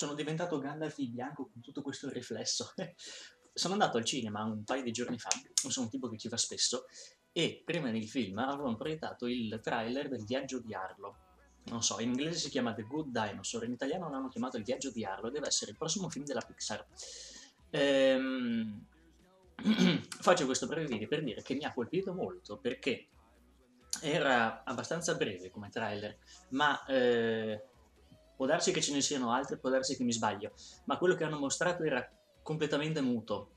sono diventato Gandalf in bianco con tutto questo riflesso. sono andato al cinema un paio di giorni fa, sono un tipo che ci va spesso, e prima del film avevano proiettato il trailer del viaggio di Arlo. Non so, in inglese si chiama The Good Dinosaur, in italiano l'hanno chiamato Il viaggio di Arlo, deve essere il prossimo film della Pixar. Ehm... Faccio questo breve video per dire che mi ha colpito molto perché era abbastanza breve come trailer, ma eh, può darsi che ce ne siano altre, può darsi che mi sbaglio, ma quello che hanno mostrato era completamente muto,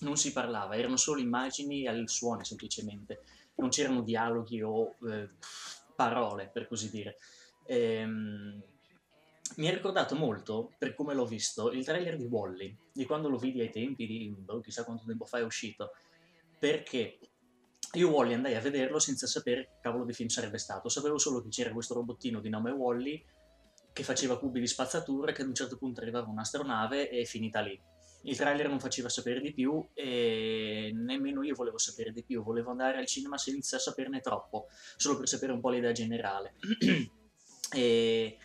non si parlava, erano solo immagini al suono semplicemente, non c'erano dialoghi o eh, parole per così dire. Ehm, mi ha ricordato molto, per come l'ho visto, il trailer di Wally, di quando lo vidi ai tempi di boh, chissà quanto tempo fa è uscito, perché io Wally andai a vederlo senza sapere che cavolo di film sarebbe stato, sapevo solo che c'era questo robottino di nome Wally che faceva cubi di spazzatura, che ad un certo punto arrivava un'astronave e è finita lì. Il trailer non faceva sapere di più e nemmeno io volevo sapere di più, volevo andare al cinema senza saperne troppo, solo per sapere un po' l'idea generale. e,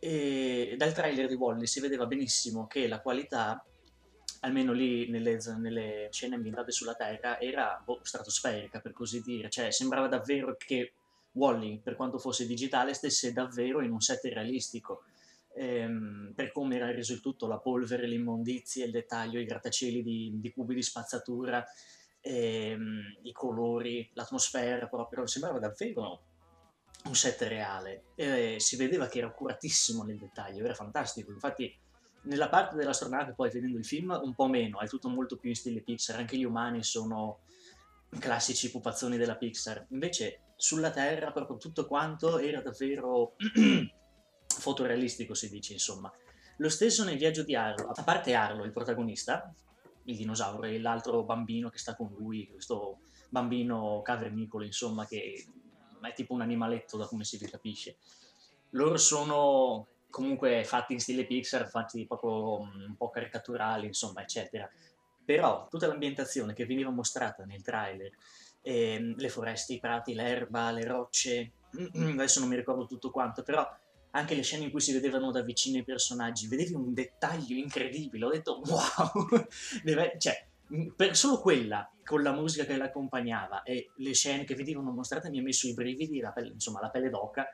e dal trailer di Wally si vedeva benissimo che la qualità, almeno lì nelle, nelle scene ambientate sulla Terra, era boh, stratosferica per così dire, cioè sembrava davvero che Wally, per quanto fosse digitale, stesse davvero in un set realistico. Ehm, per come era reso il tutto, la polvere, l'immondizia, il dettaglio, i grattacieli di, di cubi di spazzatura, ehm, i colori, l'atmosfera proprio, sembrava davvero un set reale. E si vedeva che era curatissimo nel dettaglio, era fantastico. Infatti, nella parte dell'astronave, poi vedendo il film, un po' meno, è tutto molto più in stile Pixar, anche gli umani sono classici pupazzoni della Pixar. Invece sulla Terra proprio tutto quanto era davvero fotorealistico, si dice, insomma. Lo stesso nel viaggio di Arlo, a parte Arlo, il protagonista, il dinosauro, e l'altro bambino che sta con lui, questo bambino cavernicolo, insomma, che è tipo un animaletto da come si capisce. Loro sono comunque fatti in stile Pixar, fatti proprio un po' caricaturali, insomma, eccetera. Però tutta l'ambientazione che veniva mostrata nel trailer, eh, le foreste, i prati, l'erba, le rocce, adesso non mi ricordo tutto quanto, però anche le scene in cui si vedevano da vicino i personaggi, vedevi un dettaglio incredibile, ho detto wow, Deve, cioè, per solo quella, con la musica che l'accompagnava e le scene che venivano mostrate mi ha messo i brividi, la pelle, insomma la pelle d'oca,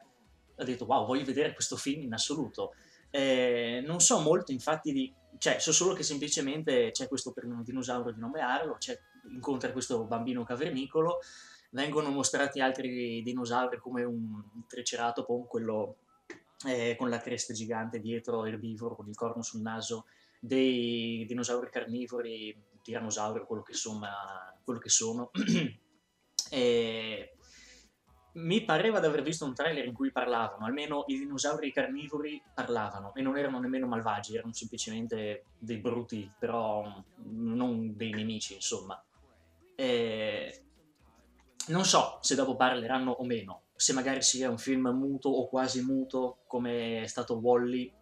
ho detto wow, voglio vedere questo film in assoluto. Eh, non so molto infatti di, cioè so solo che semplicemente c'è questo dinosauro di nome Arlo, incontra questo bambino cavernicolo, vengono mostrati altri dinosauri come un triceratopon, quello eh, con la cresta gigante dietro, erbivoro, con il corno sul naso, dei dinosauri carnivori, tirannosauri, quello che, insomma, quello che sono. e mi pareva di aver visto un trailer in cui parlavano, almeno i dinosauri carnivori parlavano e non erano nemmeno malvagi, erano semplicemente dei bruti, però non dei nemici, insomma. E non so se dopo parleranno o meno, se magari sia un film muto o quasi muto come è stato Wally,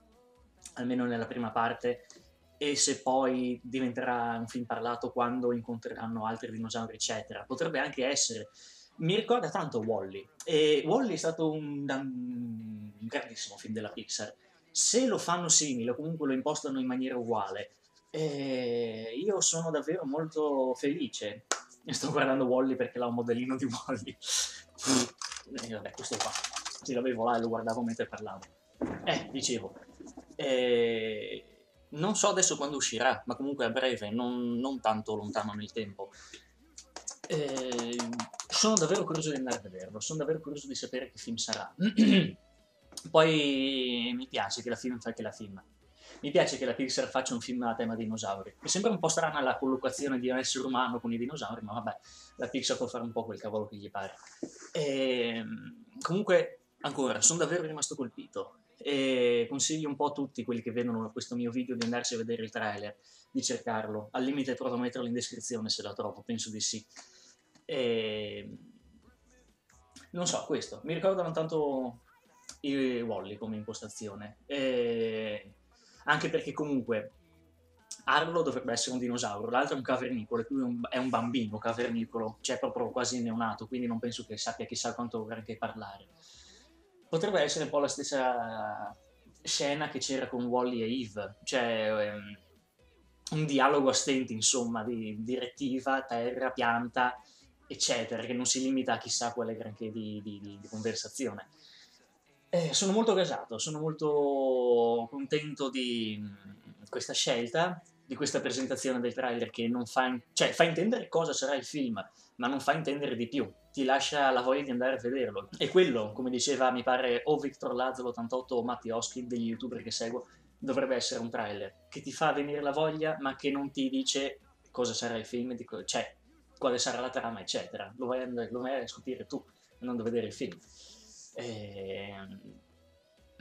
almeno nella prima parte, e se poi diventerà un film parlato quando incontreranno altri dinosauri, eccetera. Potrebbe anche essere. Mi ricorda tanto Wally, e Wally è stato un, un grandissimo film della Pixar. Se lo fanno simile o comunque lo impostano in maniera uguale, eh, io sono davvero molto felice. Sto guardando Wally perché l'ha un modellino di Wally. E eh, vabbè, questo qua. Sì, l'avevo là e lo guardavo mentre parlavo. Eh, dicevo. Eh, non so adesso quando uscirà, ma comunque a breve, non, non tanto lontano nel tempo. Eh, sono davvero curioso di andare a vederlo, sono davvero curioso di sapere che film sarà. Poi mi piace che la film fa che la film. Mi piace che la Pixar faccia un film a tema dinosauri. Mi sembra un po' strana la collocazione di un essere umano con i dinosauri, ma vabbè, la Pixar può fare un po' quel cavolo che gli pare. E, ehm, comunque, ancora, sono davvero rimasto colpito e consiglio un po' a tutti quelli che vedono questo mio video di andarsi a vedere il trailer, di cercarlo. Al limite provo a metterlo in descrizione se la trovo, penso di sì. E... Non so, questo. Mi ricordano tanto i Wally come impostazione. E anche perché comunque Arlo dovrebbe essere un dinosauro, l'altro è un cavernicolo, e lui è un bambino cavernicolo, cioè proprio quasi neonato, quindi non penso che sappia chissà quanto anche parlare. Potrebbe essere un po' la stessa scena che c'era con Wally e Eve, cioè ehm, un dialogo a stenti, insomma, di direttiva, terra, pianta, eccetera, che non si limita a chissà quale granché di, di, di conversazione. Eh, sono molto gasato, sono molto contento di mm, questa scelta, di questa presentazione del trailer che non fa, in- cioè, fa intendere cosa sarà il film, ma non fa intendere di più, ti lascia la voglia di andare a vederlo. E quello, come diceva, mi pare, o Victor Lazzaro 88 o Matti Oski, degli youtuber che seguo, dovrebbe essere un trailer che ti fa venire la voglia, ma che non ti dice cosa sarà il film, co- cioè quale sarà la trama, eccetera. Lo vai, a, lo vai a scoprire tu, andando a vedere il film. E...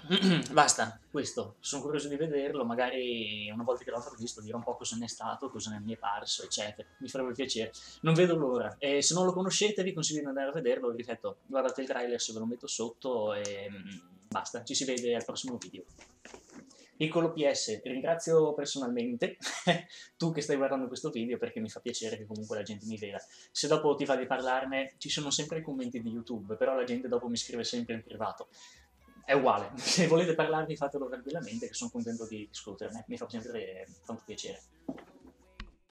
Basta, questo. Sono curioso di vederlo. Magari una volta che l'avrò visto dirò un po' cosa ne è stato, cosa ne è parso, eccetera. Mi farebbe piacere. Non vedo l'ora. E se non lo conoscete, vi consiglio di andare a vederlo. Ripeto, guardate il trailer se ve lo metto sotto e mm, basta. Ci si vede al prossimo video. Piccolo PS, ringrazio personalmente tu che stai guardando questo video perché mi fa piacere che comunque la gente mi veda. Se dopo ti fa di parlarne, ci sono sempre i commenti di YouTube, però la gente dopo mi scrive sempre in privato. È uguale, se volete parlarmi fatelo tranquillamente che sono contento di discuterne, mi fa sempre tanto piacere.